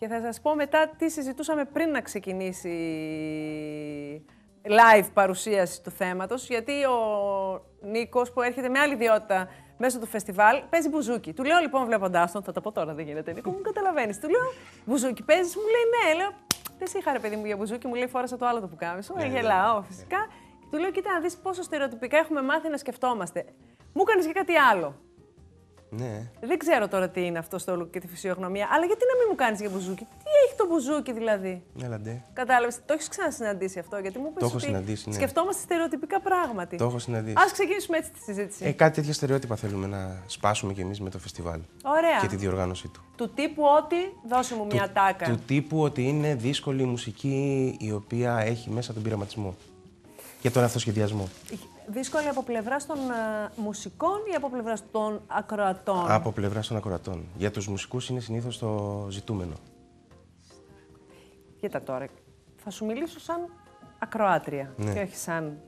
Και θα σας πω μετά τι συζητούσαμε πριν να ξεκινήσει live παρουσίαση του θέματος, γιατί ο Νίκος που έρχεται με άλλη ιδιότητα μέσω του φεστιβάλ παίζει μπουζούκι. Του λέω λοιπόν βλέποντάς τον, θα τα πω τώρα, δεν γίνεται Νίκο, μου καταλαβαίνεις. Του λέω μπουζούκι παίζεις, μου λέει ναι, λέω δεν σε είχα ρε παιδί μου για μπουζούκι, μου λέει φόρασα το άλλο το που κάνει. Ναι, γελάω φυσικά. Του λέω κοίτα να δεις πόσο στερεοτυπικά έχουμε μάθει να σκεφτόμαστε. Μου έκανες και κάτι άλλο. Ναι. Δεν ξέρω τώρα τι είναι αυτό στο look και τη φυσιογνωμία, αλλά γιατί να μην μου κάνεις για μπουζούκι; Τι έχει το μπουζούκι δηλαδή; Έλαντε. Κατάλαβες. Το έχεις ξανασυναντήσει αυτό, γιατί μου πει Το έχω ότι συναντήσει, ναι. σκεφτόμαστε στερεοτυπικά πράγματι. Το έχω συναντήσει. Α ξεκινήσουμε έτσι τη συζήτηση. Ε, κάτι τέτοια στερεότυπα θέλουμε να σπάσουμε κι εμείς με το φεστιβάλ Ωραία. και τη διοργάνωσή του. Του τύπου ότι δώσε μου μια τάκα. Του τύπου ότι είναι δύσκολη η μουσική η οποία έχει μέσα τον πειραματισμό και τον αυτοσχεδιασμό. Δύσκολη από πλευράς των ε, μουσικών ή από πλευράς των ακροατών; Από πλευράς των ακροατών. Για τους μουσικούς είναι συνήθως το ζητούμενο. Κοίτα τώρα, θα σου μιλήσω σαν ακροάτρια Ναι. και όχι σαν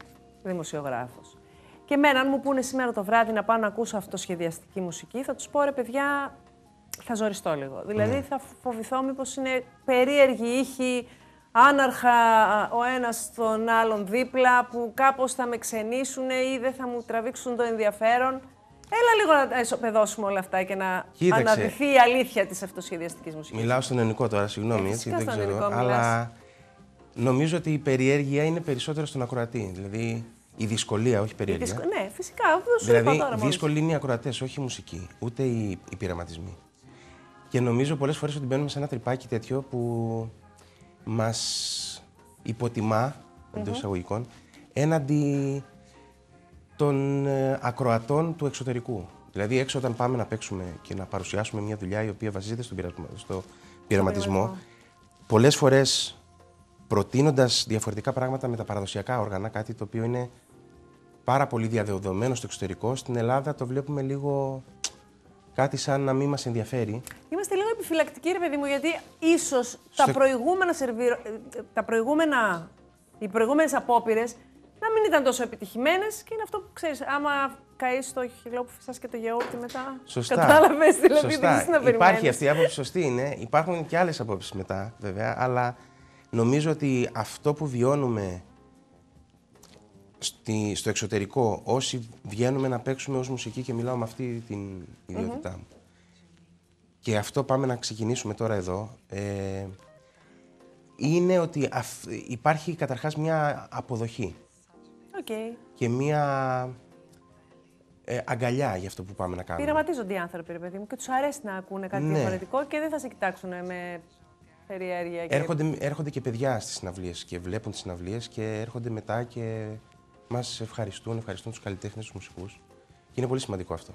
δημοσιογράφος. Και εμένα, αν μου πούνε σήμερα το βράδυ να πάω να ακούσω αυτοσχεδιαστική μουσική, θα τους πω ρε παιδιά, θα ζοριστώ λίγο. Δηλαδή Ναι. θα φοβηθώ μήπως είναι περίεργη ήχη, άναρχα ο ένας τον άλλον δίπλα, που κάπως θα με ξενήσουν ή δεν θα μου τραβήξουν το ενδιαφέρον. Έλα λίγο να τα ισοπεδώσουμε όλα αυτά και να Κοίταξε. αναδυθεί η αλήθεια της αυτοσχεδιαστικής μουσικής. Μιλάω στον ελληνικό τώρα, συγγνώμη, Ε, έτσι, φυσικά δεν στον ξέρω. ελληνικό Αλλά νομίζω ότι η περιέργεια είναι περισσότερο στον ακροατή. Δηλαδή η δυσκολία, όχι η περιέργεια. Δυσκο- Ναι, φυσικά, αυτό σου είπα Δηλαδή, τώρα μόλις. δύσκολοι είναι οι ακροατές, όχι η μουσική, ούτε οι, οι πειραματισμοί. Και νομίζω πολλές φορές ότι μπαίνουμε σε ένα τρυπάκι τέτοιο που μας υποτιμά, εντός εισαγωγικών, έναντι των ε, ακροατών του εξωτερικού. Δηλαδή, έξω όταν πάμε να παίξουμε και να παρουσιάσουμε μια δουλειά η οποία βασίζεται στον πειρασμό- στο πειραματισμό, πειραματισμό. πολλές φορές προτείνοντας διαφορετικά πράγματα με τα παραδοσιακά όργανα, κάτι το οποίο είναι πάρα πολύ διαδεδομένο στο εξωτερικό, στην Ελλάδα το βλέπουμε λίγο κάτι σαν να μην μας ενδιαφέρει. Είμαστε λίγο επιφυλακτικοί, ρε παιδί μου, γιατί ίσως τα Σε- προηγούμενα σερβιρο... ε, τα προηγούμενα... οι προηγούμενες απόπειρες να μην ήταν τόσο επιτυχημένες και είναι αυτό που ξέρεις. Άμα καείς το χυλό που φυσά και το γεώργιο μετά. Σωστά. Κατάλαβες, δηλαδή. Σωστά. Δεν ξέρεις να Υπάρχει περιμένεις. αυτή η άποψη, σωστή είναι. Υπάρχουν και άλλες απόψεις μετά, βέβαια, αλλά νομίζω ότι αυτό που βιώνουμε στη, στο εξωτερικό, όσοι βγαίνουμε να παίξουμε ως μουσική και μιλάω με αυτή την ιδιότητά μου. Και αυτό πάμε να ξεκινήσουμε τώρα εδώ. Ε, είναι ότι αυ- υπάρχει καταρχάς μια αποδοχή Οκ. και μια ε, αγκαλιά για αυτό που πάμε να κάνουμε. Πειραματίζονται οι άνθρωποι, ρε παιδί μου, και τους αρέσει να ακούνε κάτι Ναι. διαφορετικό και δεν θα σε κοιτάξουν με περιέργεια. Και... Έρχονται, έρχονται και παιδιά στις συναυλίες και βλέπουν τις συναυλίες και έρχονται μετά και μας ευχαριστούν, ευχαριστούν τους καλλιτέχνες, τους μουσικούς. Και είναι πολύ σημαντικό αυτό.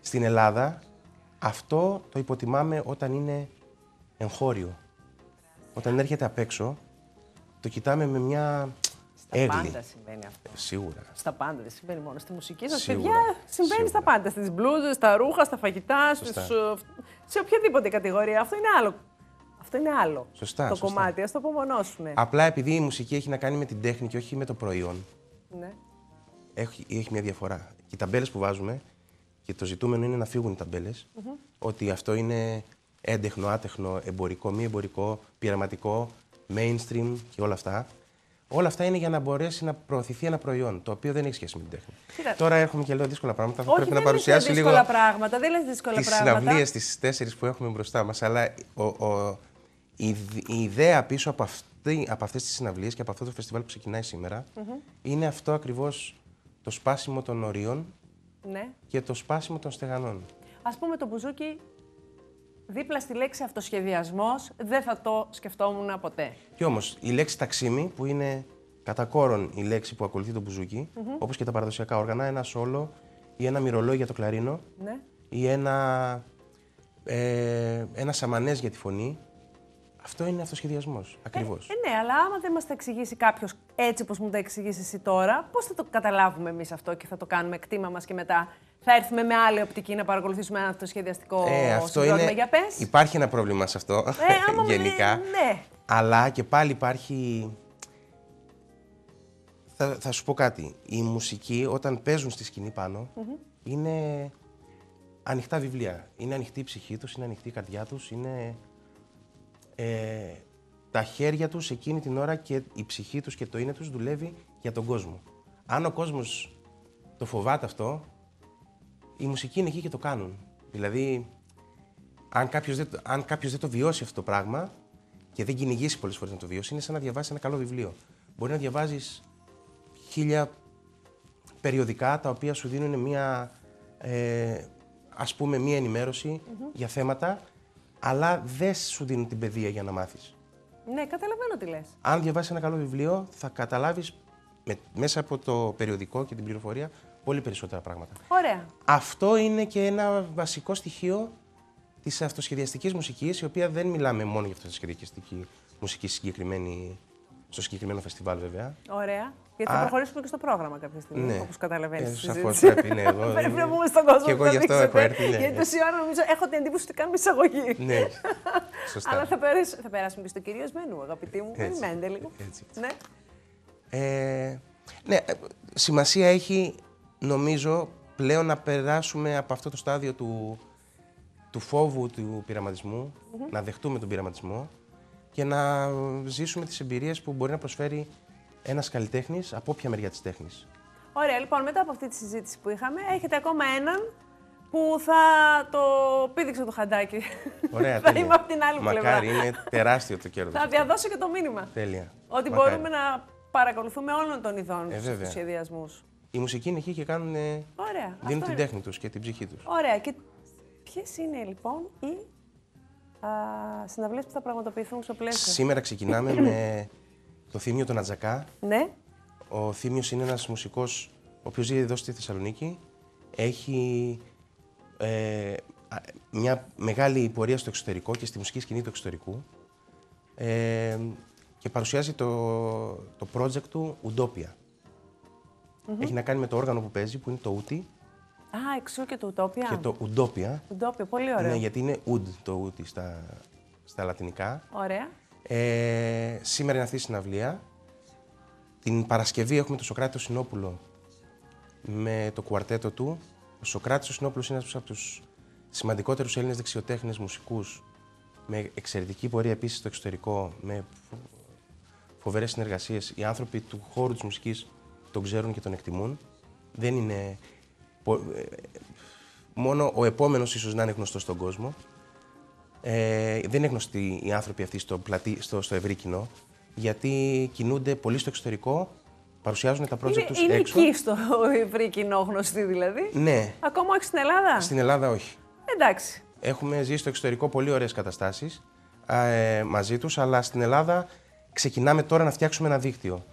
Στην Ελλάδα αυτό το υποτιμάμε όταν είναι εγχώριο. Όταν έρχεται απ' έξω, το κοιτάμε με μια Στα έγκλη. πάντα συμβαίνει αυτό. Σίγουρα. Στα πάντα, δεν συμβαίνει μόνο στη μουσική σας. Σίγουρα. Παιδιά, συμβαίνει Σίγουρα. στα πάντα. Στις μπλούζες, στα ρούχα, στα φαγητά, στις, Σωστά. ε, σε οποιαδήποτε κατηγορία. Αυτό είναι άλλο. Αυτό είναι άλλο. Σωστά, Το σωστά. κομμάτι, ας το απομονώσουμε. Απλά επειδή η μουσική έχει να κάνει με την τέχνη και όχι με το προϊόν, Ναι. έχει, έχει μια διαφορά. Και οι ταμπέλες που βάζουμε, και το ζητούμενο είναι να φύγουν οι ταμπέλες, ότι αυτό είναι έντεχνο, άτεχνο, εμπορικό, μη εμπορικό, πειραματικό, mainstream και όλα αυτά. Όλα αυτά είναι για να μπορέσει να προωθηθεί ένα προϊόν, το οποίο δεν έχει σχέση με την τέχνη. Κοίτα. Τώρα έρχομαι και λέω δύσκολα πράγματα. Θα Όχι, πρέπει δεν να παρουσιάσω λες λίγο δύσκολα πράγματα. Δεν λες δύσκολα τις πράγματα. συναυλίες, τι τέσσερις που έχουμε μπροστά μας. Αλλά ο, ο, η, δ- η ιδέα πίσω από, αυτή, από αυτές τις συναυλίες και από αυτό το φεστιβάλ που ξεκινάει σήμερα είναι αυτό ακριβώς το σπάσιμο των ορίων Ναι. και το σπάσιμο των στεγανών. Α πούμε το μπουζούκι δίπλα στη λέξη αυτοσχεδιασμός δεν θα το σκεφτόμουν ποτέ. Και όμως η λέξη ταξίμι, που είναι κατά κόρον η λέξη που ακολουθεί το μπουζούκι, όπως και τα παραδοσιακά όργανα, ένα σόλο ή ένα μυρολόι για το κλαρίνο Ναι. ή ένα, ε, ένα σαμανές για τη φωνή, αυτό είναι αυτοσχεδιασμός, ακριβώς. Ε, ναι, αλλά άμα δεν μας τα εξηγήσει κάποιος έτσι όπως μου τα εξηγήσει εσύ τώρα, πώς θα το καταλάβουμε εμείς αυτό και θα το κάνουμε κτήμα μας και μετά; Θα έρθουμε με άλλη οπτική να παρακολουθήσουμε ένα αυτοσχεδιαστικό Ε, αυτό συγκρότημα. είναι. Για πες; Υπάρχει ένα πρόβλημα σε αυτό. Ε, άμα μου γενικά. λέει, ναι. Αλλά και πάλι υπάρχει. Θα, θα σου πω κάτι. Η μουσική, όταν παίζουν στη σκηνή πάνω, είναι ανοιχτά βιβλία. Είναι ανοιχτή η ψυχή τους, είναι ανοιχτή η καρδιά τους, είναι ε, τα χέρια τους εκείνη την ώρα και η ψυχή τους και το είναι τους δουλεύει για τον κόσμο. Αν ο κόσμος το φοβάται αυτό, η μουσική είναι εκεί και το κάνουν. Δηλαδή, αν κάποιος δεν, το- αν κάποιος δεν το βιώσει αυτό το πράγμα και δεν κυνηγήσει πολλές φορές να το βιώσει, είναι σαν να διαβάσει ένα καλό βιβλίο. Μπορεί να διαβάζεις χίλια περιοδικά τα οποία σου δίνουν μια, ε, ας πούμε, μια ενημέρωση για θέματα, αλλά δεν σου δίνουν την παιδεία για να μάθεις. Ναι, καταλαβαίνω τι λες. Αν διαβάσεις ένα καλό βιβλίο, θα καταλάβεις με- μέσα από το περιοδικό και την πληροφορία πολύ περισσότερα πράγματα. Ωραία. Αυτό είναι και ένα βασικό στοιχείο της αυτοσχεδιαστικής μουσικής, η οποία δεν μιλάμε μόνο για αυτοσχεδιαστική μουσική συγκεκριμένη, στο συγκεκριμένο φεστιβάλ βέβαια. Ωραία. Γιατί θα Α. προχωρήσουμε και στο πρόγραμμα κάποια στιγμή, Ναι. όπως καταλαβαίνεις. Ε, στη σαφώς συζήτηση. πρέπει, ναι, εγώ- Πρέπει να πούμε στον κόσμο Και εγώ που γι' το αυτό έχω δείξετε, έρθει, ναι. Γιατί τόση ώρα νομίζω έχω την εντύπωση ότι κάνουμε εισαγωγή. ναι, σωστά. Αλλά θα, περάσ- θα περάσουμε και στο κυρίως μενού, αγαπητοί μου. Έτσι. Περιμένετε λίγο. Έτσι, έτσι. Ναι. Ε, ναι, ε, σημασία έχει, νομίζω, πλέον να περάσουμε από αυτό το στάδιο του, του φόβου του πειραματισμου να δεχτούμε τον πειραματισμό και να ζήσουμε τις εμπειρίες που μπορεί να προσφέρει ένας καλλιτέχνης από όποια μεριά της τέχνης. Ωραία, λοιπόν, μετά από αυτή τη συζήτηση που είχαμε, έχετε ακόμα έναν που θα το πήδηξε το χαντάκι. Ωραία, θα τέλεια. είμαι από την άλλη Μακάρι, πλευρά. είναι τεράστιο το κέρδος. Θα αυτό. διαδώσω και το μήνυμα. Τέλεια. Ότι Μακάρι. μπορούμε να παρακολουθούμε όλων των ειδών Ε, στους βέβαια. σχεδιασμούς. Η μουσική είναι εκεί και κάνουν, Ωραία. δίνουν αυτό την είναι. τέχνη τους και την ψυχή τους. Ωραία. Και ποιες είναι λοιπόν οι α, συναυλίες που θα πραγματοποιηθούν στο πλαίσιο. Σήμερα ξεκινάμε με το Θήμιο τον Ατζακά, Ναι. Ο Θήμιος είναι ένας μουσικός ο οποίος ζει εδώ στη Θεσσαλονίκη. Έχει ε, α, μια μεγάλη πορεία στο εξωτερικό και στη μουσική σκηνή του εξωτερικού ε, και παρουσιάζει το, το project του Utopia. Έχει να κάνει με το όργανο που παίζει, που είναι το Ούτι Α, εξού και το Ουτόπια. και το Utopia. Ουτόπια, πολύ ωραίο. Ναι, γιατί είναι Ud το Ούτι στα, στα λατινικά. Ωραία. Ε, σήμερα είναι αυτή η συναυλία. Την Παρασκευή έχουμε τον Σοκράτη τον Συνόπουλο με το κουαρτέτο του. Ο Σοκράτης ο Συνόπουλος είναι ένας από τους σημαντικότερους Έλληνες δεξιοτέχνες μουσικούς με εξαιρετική πορεία επίσης στο εξωτερικό, με φο- φοβερές συνεργασίες. Οι άνθρωποι του χώρου της μουσικής τον ξέρουν και τον εκτιμούν. Δεν είναι... πο- ε, Μόνο ο επόμενος ίσως να είναι γνωστός στον κόσμο. Ε, δεν είναι γνωστοί οι άνθρωποι αυτοί στο, πλατή, στο, στο ευρύ κοινό, γιατί κινούνται πολύ στο εξωτερικό, παρουσιάζουν τα project Είναι, τους είναι έξω. εκεί στο ευρύ κοινό γνωστή δηλαδή; Ναι, Ακόμα όχι στην Ελλάδα; στην Ελλάδα όχι. Εντάξει. Έχουμε ζήσει στο εξωτερικό πολύ ωραίες καταστάσεις α, ε, μαζί τους, αλλά στην Ελλάδα ξεκινάμε τώρα να φτιάξουμε ένα δίκτυο.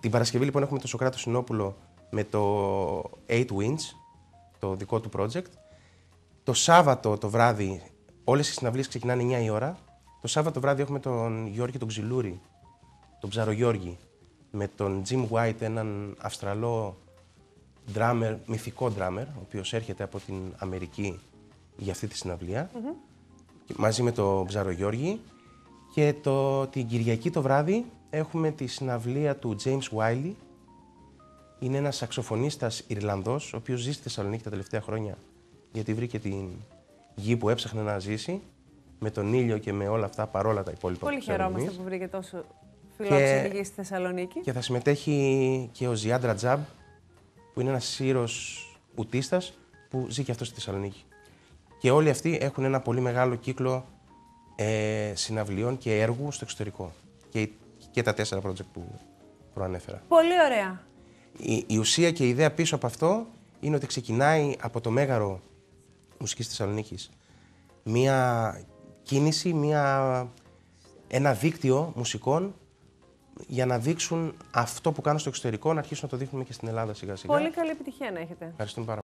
Την Παρασκευή λοιπόν έχουμε το Σοκράτος Συνόπουλο με το 8 Winds, το δικό του project. Το Σάββατο το βράδυ, όλες οι συναυλίες ξεκινάνε 9 η ώρα. Το Σάββατο βράδυ έχουμε τον Γιώργη τον Ξυλούρη, τον Ψαρογιώργη, με τον Jim White, έναν Αυστραλό drummer, μυθικό drummer, ο οποίος έρχεται από την Αμερική για αυτή τη συναυλία, και μαζί με τον Ψάρο Γιώργη. Και το, την Κυριακή το βράδυ έχουμε τη συναυλία του James Wiley. Είναι ένας σαξοφωνίστας Ιρλανδός, ο οποίος ζει στη Θεσσαλονίκη τα τελευταία χρόνια, γιατί βρήκε την γη που έψαχνε να ζήσει, με τον ήλιο και με όλα αυτά, παρόλα τα υπόλοιπα Πολύ που ξέρουμε χαιρόμαστε εμείς. που βρήκε τόσο φιλόξενη Και- γη στη Θεσσαλονίκη. Και θα συμμετέχει και ο Ζιάντρα Τζαμπ, που είναι ένας Σύρος ουτίστας που ζει και αυτός στη Θεσσαλονίκη. Και όλοι αυτοί έχουν ένα πολύ μεγάλο κύκλο ε, συναυλιών και έργου στο εξωτερικό. Και, και τα τέσσερα project που προανέφερα. Πολύ ωραία. Η, η ουσία και η ιδέα πίσω από αυτό είναι ότι ξεκινάει από το μέγαρο μουσικής Θεσσαλονίκης μία κίνηση, μία, ένα δίκτυο μουσικών για να δείξουν αυτό που κάνουν στο εξωτερικό, να αρχίσουν να το δείχνουμε και στην Ελλάδα σιγά σιγά. Πολύ καλή επιτυχία να έχετε. Ευχαριστούμε πάρα